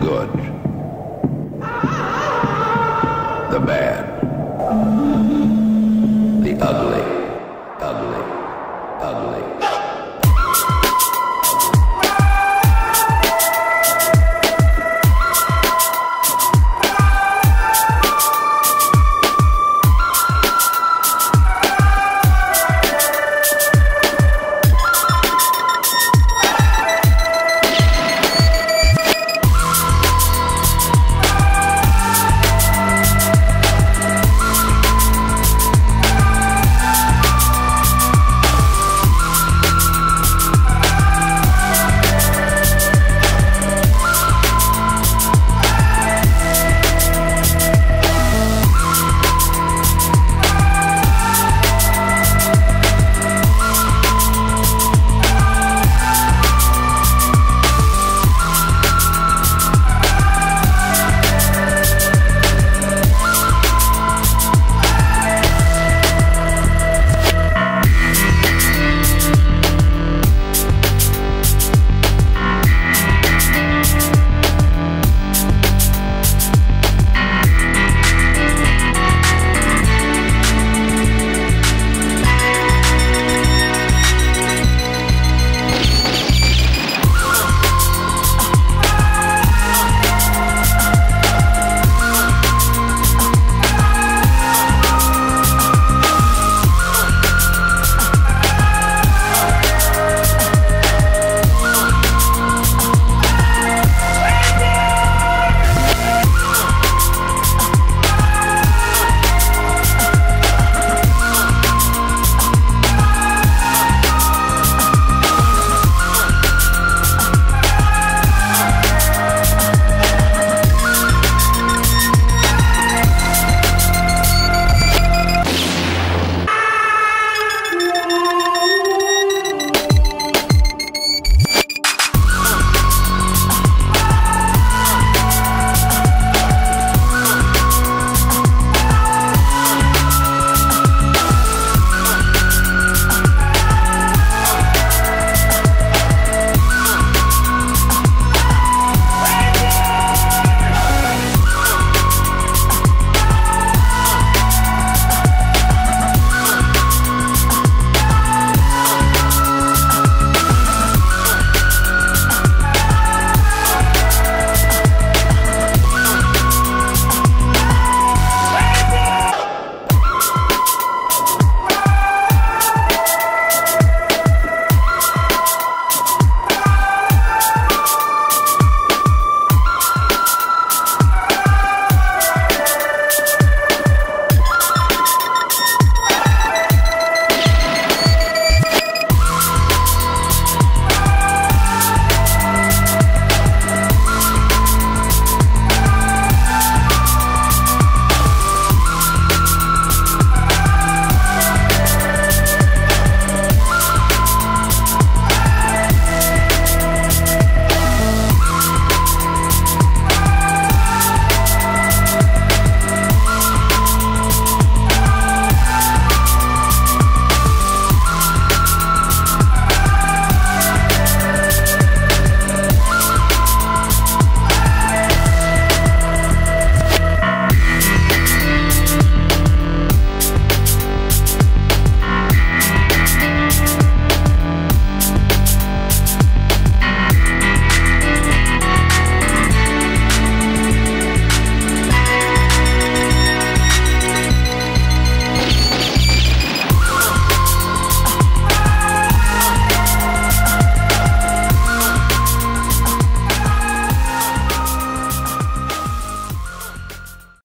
good, the bad, the ugly.